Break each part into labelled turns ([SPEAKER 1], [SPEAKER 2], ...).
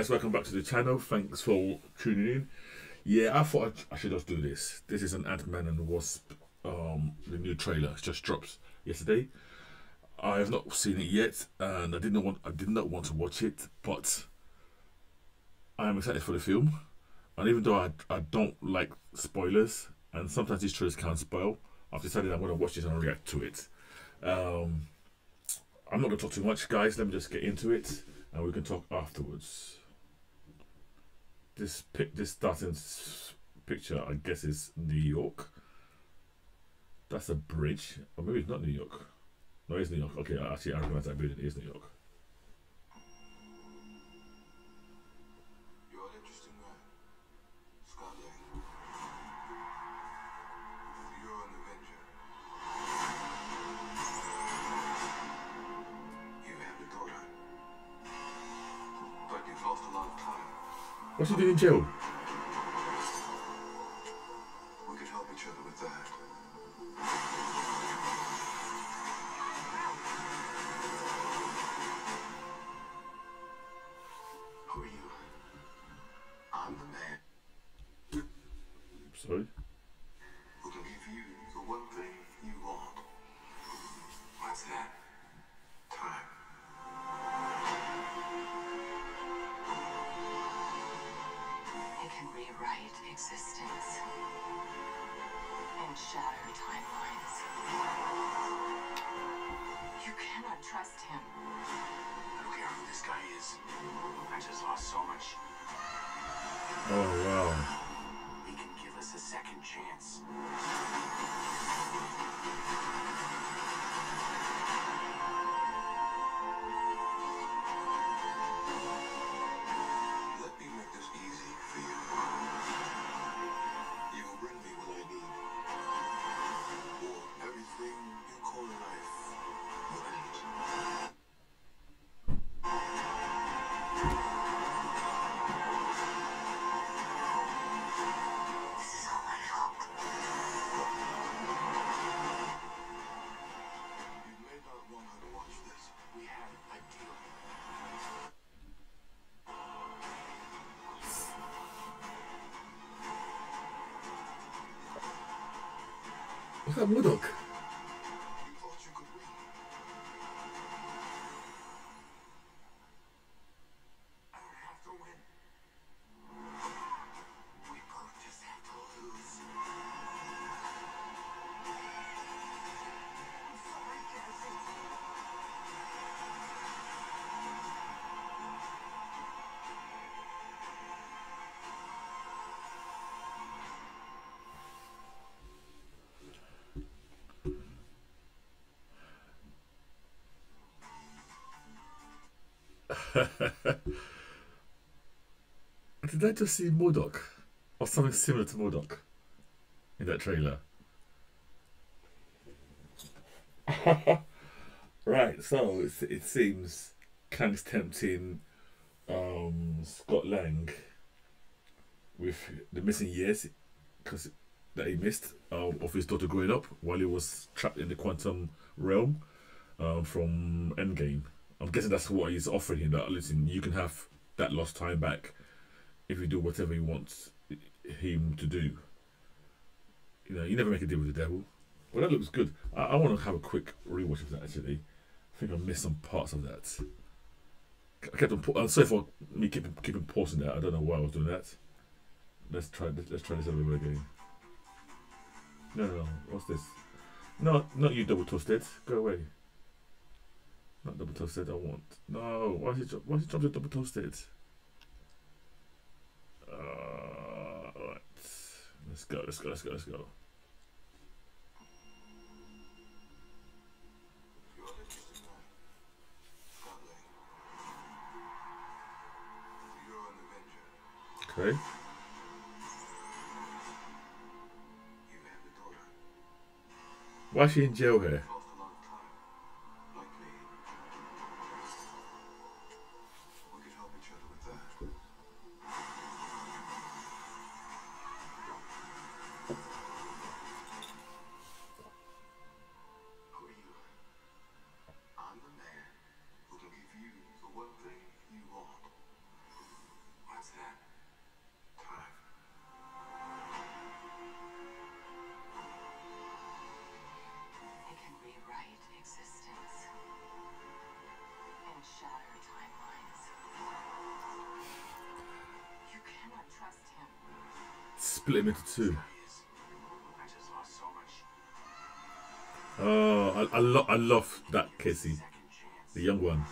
[SPEAKER 1] guys, welcome back to the channel. Thanks for tuning in. Yeah, I thought I should just do this. This is an Ant-Man and the Wasp, um, the new trailer. It just dropped yesterday. I have not seen it yet, and I didn't want I did not want to watch it, but I am excited for the film. And even though I, I don't like spoilers, and sometimes these trailers can spoil, I've decided I'm going to watch this and react to it. Um, I'm not going to talk too much, guys. Let me just get into it, and we can talk afterwards. This pic, this starting picture, I guess, is New York. That's a bridge, or maybe it's not New York. No, it's New York. Okay, I actually, I recognize that building. It is New York. What's he
[SPEAKER 2] existence and shatter timelines. You cannot trust him.
[SPEAKER 3] I don't care who this guy is. I just lost so much.
[SPEAKER 1] Oh wow.
[SPEAKER 3] He can give us a second chance.
[SPEAKER 1] What's that Did I just see MODOK? Or something similar to MODOK in that trailer? right, so it, seems Kang's tempting um, Scott Lang with the missing years because that he missed um, of his daughter growing up while he was trapped in the quantum realm um, from Endgame. I'm guessing that's what he's offering him. That listen, you can have that lost time back if you do whatever he wants him to do. You know, you never make a deal with the devil. Well, that looks good. I, I want to have a quick rewatch of that actually. I think I missed some parts of that. I kept on. I'm sorry for me keeping keeping pausing that. I don't know why I was doing that. Let's try. Let's, let's try this over again. No, no, no. What's this? No, not you, double toasted. Go away. Double toasted. I want. No. Why is he? Why is he dropping double toasted? Uh, right. Let's go. Let's go. Let's go. Let's go. Okay. Why is she in jail here?
[SPEAKER 3] one thing you want. What's that? Time. It can rewrite existence and shatter timelines. You cannot trust him.
[SPEAKER 1] Split him into two. Oh, I, I, lo I love that
[SPEAKER 3] Kissy,
[SPEAKER 1] the young one.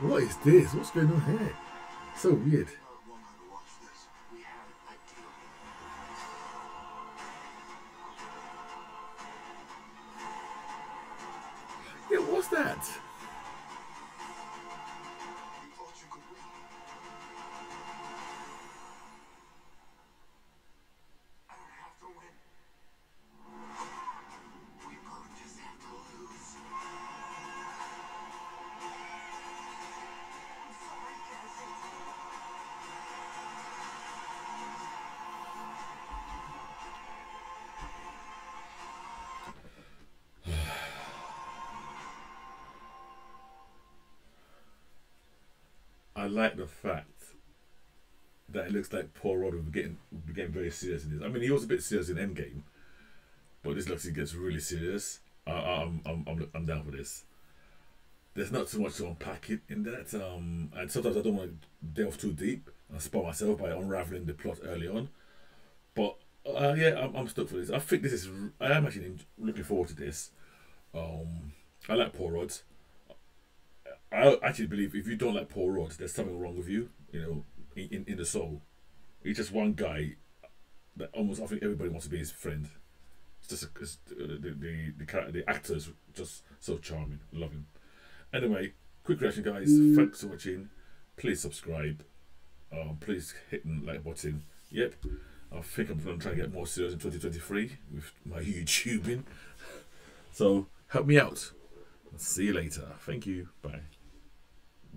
[SPEAKER 3] What
[SPEAKER 2] is
[SPEAKER 1] this? What's going on here? So weird. Like the fact that it looks like Paul Rudd will be getting will be getting very serious in this. I mean, he was a bit serious in Endgame, but this looks he gets really serious. I, I'm, I'm I'm I'm down for this. There's not too much to unpack it in that, um, and sometimes I don't want to delve too deep and spoil myself by unraveling the plot early on. But uh, yeah, I'm, I'm stuck for this. I think this is. I am actually looking forward to this. Um, I like Paul Rudd. I actually believe if you don't like Paul Rudd, there's something wrong with you. You know, in, in, the soul. He's just one guy that almost I think everybody wants to be his friend. It's just a, it's, uh, the the the character, the actor is just so charming. Love him. Anyway, quick reaction, guys. Thanks for watching. Please subscribe. Um, please hit the like button. Yep. I think I'm going to try and get more serious in 2023 with my YouTubing. So help me out. See you later. Thank you. Bye.